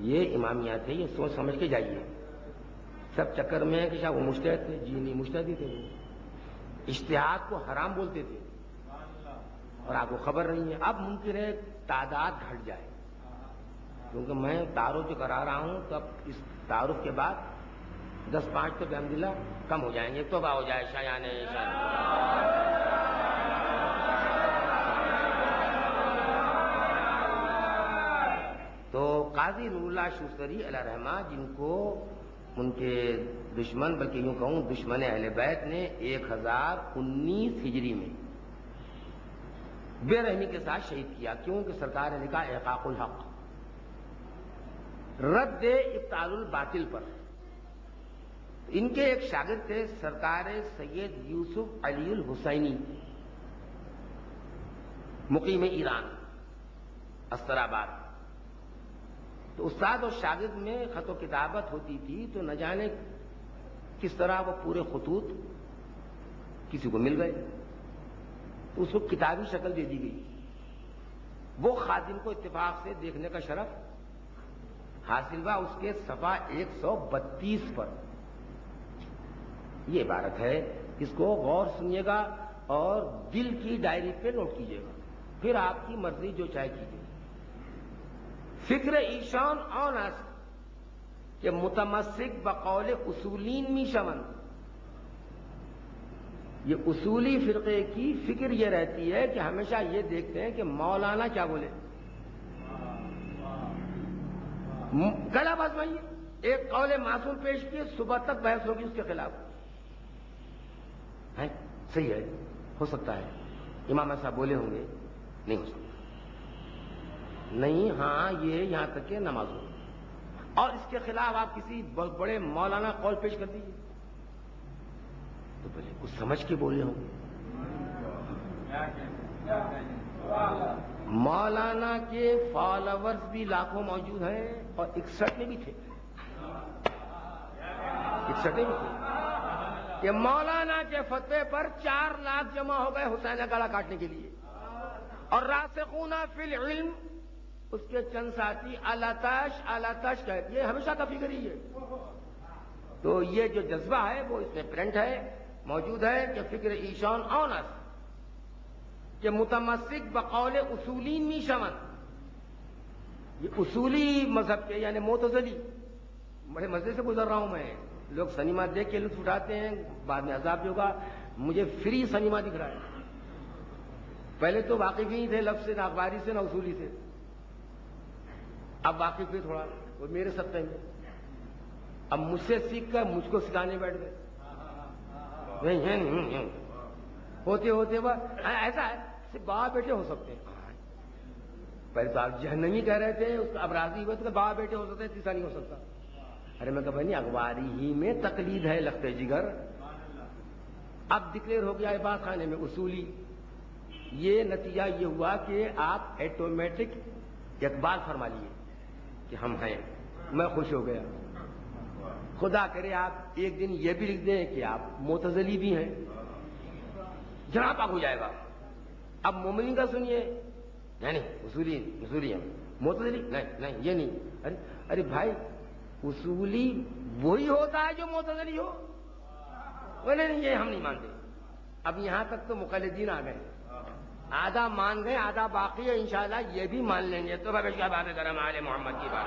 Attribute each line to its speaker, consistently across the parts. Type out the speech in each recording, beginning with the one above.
Speaker 1: یہ امامیہ تھے یہ سوچ سمجھ کے جائیے۔ سب چکر میں کہ شاہ وہ مشتحد تھے۔ جی نہیں مشتحد ہی تھے وہ۔ اشتہاد کو حرام بولتے تھے۔ اور آپ کو خبر نہیں ہے۔ اب ممکن ہے، تعداد گھٹ جائے۔ کیونکہ میں تعارف جو کرا رہا ہوں، تو اب اس تعارف کے بعد دس پانچ تو بحمد اللہ کم ہو جائیں گے۔ تو ہو جائے شایان تو قاضی نور اللہ شوستری علیہ رحمٰ جن کو ان کے دشمن، بلکہ یوں کہوں دشمن اہل بیت نے ایک ہزار انیس ہجری میں بے رحمی کے ساتھ شہید کیا کیوں کہ سرکار نے لکھا احقاق الحق۔ رد ابتال الباطل پر۔ ان کے ایک شاگرد تھے سرکار سید یوسف علی الحسینی، مقیم ایران استر آباد تو استاد اور شاگرد میں خط و کتابت ہوتی تھی تو نہ جانے کس طرح وہ پورے خطوط کسی کو مل گئے۔ تو اس کو کتابی شکل دے دی گئی۔ وہ خادم کو اتفاق سے دیکھنے کا شرف۔ حاصل ہوا اس کے صفحہ ایک سو بتیس پر۔ یہ عبارت ہے۔ اس کو غور سنیے گا اور دل کی ڈائری پہ نوٹ کیجیے گا۔ پھر آپ کی مرضی جو چاہے کیجیے۔ فکر ایشان آنس کہ متمسک بقول اصولین می یہ اصولی فرقے کی فکر یہ رہتی ہے کہ ہمیشہ یہ دیکھتے ہیں کہ مولانا کیا بولے گلا بات بھائی ایک قول معصوم پیش کیے صبح تک بحث ہوگی اس کے خلاف. ہاں، صحیح ہے، ہو سکتا ہے. امام صاحب بولے ہوں گے، نہیں ہو سکتا. نہیں ہاں یہ یہاں تک کہ نماز ہو اور اس کے خلاف آپ کسی بہت بڑے مولانا قول پیش کر دیجیے تو بولے کچھ سمجھ کے بولے ہوں۔ مولانا کے فالوورز بھی لاکھوں موجود ہیں اور اکسٹھ میں بھی تھے۔ اکسٹھ میں بھی تھے۔ کہ مولانا کے فتوے پر چار لاکھ جمع ہو گئے حسین گلا کاٹنے کے لیے۔ اور راسخون فی العلم اس کے چند ساتھی الاتش الاتش کہ یہ ہمیشہ کا فکر ہی ہے۔ تو یہ جو جذبہ ہے، وہ اس میں پرنٹ ہے، موجود ہے کہ فکر ایشان اونس کہ متمسک بقول اصولین می شمن یہ اصولی مذہب کے یعنی موتزلی بڑے مزے سے گزر رہا ہوں میں۔ لوگ سنیما دیکھ کے لطف اٹھاتے ہیں، بعد میں عذاب بھی ہوگا۔ مجھے فری سنیما دکھ رہا ہے۔ پہلے تو واقف ہی تھے، لفظ سے، نہ اخباری سے، نہ اصولی سے۔ اب واقف بھی تھوڑا، وہ میرے سطح میں اب مجھ سے سیکھ کر مجھ کو سکھانے بیٹھ گئے۔ ہوتے ہوتے وہ ایسا ہے، صرف بابا بیٹے ہو سکتے ہیں۔ پہلے تو آپ جہنمی کہہ رہے تھے اب راضی ہوئے تو بابا بیٹے ہو سکتے ہیں، تیسرا نہیں ہو سکتا۔ ارے میں کہ بھائی، نہیں، اخباری ہی میں تقلید ہے لگتے جگر۔ اب ڈکلیئر ہو گیا بات خانے میں، اصولی۔ یہ نتیجہ یہ ہوا کہ آپ ایٹومیٹک اقبال فرما لیے۔ کہ ہم ہیں۔ میں خوش ہو گیا۔ خدا کرے آپ ایک دن یہ بھی لکھ دیں کہ آپ موتزلی بھی ہیں۔ جہاں پاک ہو جائے گا۔ اب مومنی کا سنیے۔ نہیں اصولی اصولی ہیں۔ موتزلی نہیں نہیں، یہ نہیں۔ ارے ارے بھائی، اصولی وہی ہوتا ہے جو موتزلی ہو۔ بولے نہیں، یہ ہم نہیں مانتے۔ اب یہاں تک تو مقلدین آ گئے۔ آدھا مان گئے آدھا باقی ہے انشاءاللہ یہ بھی مان لیں گے۔ تو بھائی کیا بات ہے کرم آل محمد کی بات۔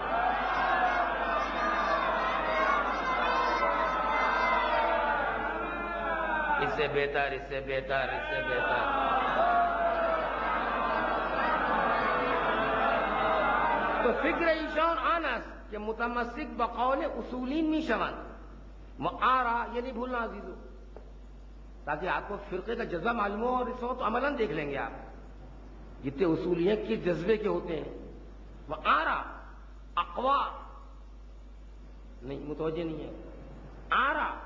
Speaker 1: اس سے بہتر، اس سے بہتر، اس سے بہتر۔ تو فکر ایشان آنس کہ متمسک بقول اصولین می شون وہ آ رہا، یہ نہیں بھولنا عزیزو۔ تاکہ آپ کو فرقے کا جذبہ معلوم ہو اور اس وقت عملاً دیکھ لیں گے آپ۔ جتنے اصولی ہیں، کس جذبے کے ہوتے ہیں؟ وہ آ رہا اقوا۔ نہیں، متوجہ نہیں ہے۔ آ رہا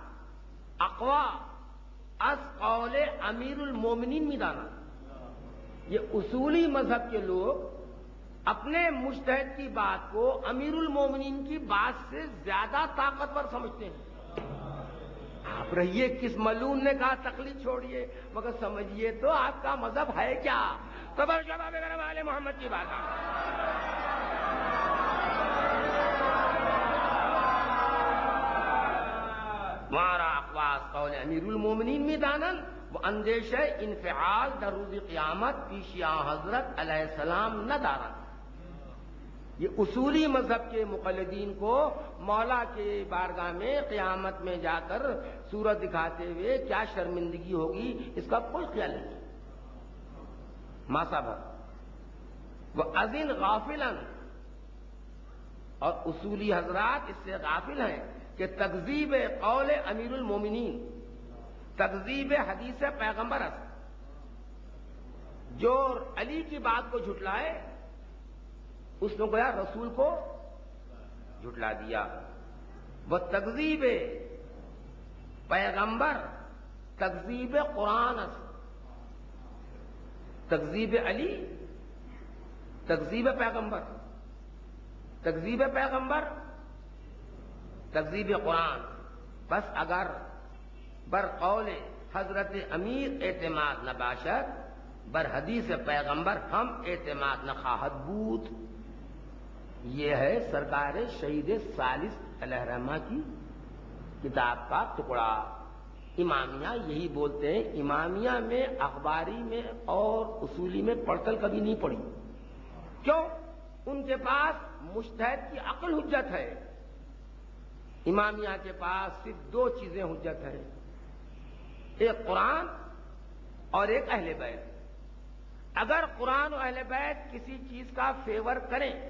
Speaker 1: اقوا۔ از قول امیر المومنین میں دانا یہ اصولی مذہب کے لوگ اپنے مشتحد کی بات کو امیر المومنین کی بات سے زیادہ طاقتور سمجھتے ہیں۔ آپ رہیے، کس ملون نے کہا؟ تکلیف چھوڑیے۔ مگر سمجھیے تو آپ کا مذہب ہے کیا؟ خبر شباب والے محمد کی بات۔ مارا اقواس قول امیر المومنین دانند، وہ اندیشہ انفعال دروز قیامت پیشیا حضرت علیہ السلام نہ دارن یہ اصولی مذہب کے مقلدین کو مولا کے بارگاہ میں قیامت میں جا کر سورت دکھاتے ہوئے کیا شرمندگی ہوگی، اس کا کوئی خیال نہیں۔ ماسا بھر وہ ازین غافل اور اصولی حضرات اس سے غافل ہیں کہ تقزیب قول امیر المومنین تقزیب حدیث پیغمبر جو علی کی بات کو جھٹلائے اس نے گویا رسول کو جھٹلا دیا۔ وہ تقزیب پیغمبر تقزیب قرآن تقزیب علی تقزیب پیغمبر۔ تقزیب پیغمبر تقزیب قرآن۔ بس اگر بر قول حضرت امیر اعتماد نہ باشد، بر حدیث پیغمبر ہم اعتماد نہ خواہد بود۔ یہ ہے سرکار شہید سالس الحرمہ کی کتاب کا ٹکڑا۔ امامیہ یہی بولتے ہیں۔ امامیہ میں اخباری میں اور اصولی میں پڑتل کبھی نہیں پڑی۔ کیوں؟ ان کے پاس مشتحد کی عقل حجت ہے۔ امامیہ کے پاس صرف دو چیزیں حجت ہیں۔ ایک قرآن اور ایک اہل بیت۔ اگر قرآن و اہل بیت کسی چیز کا فیور کریں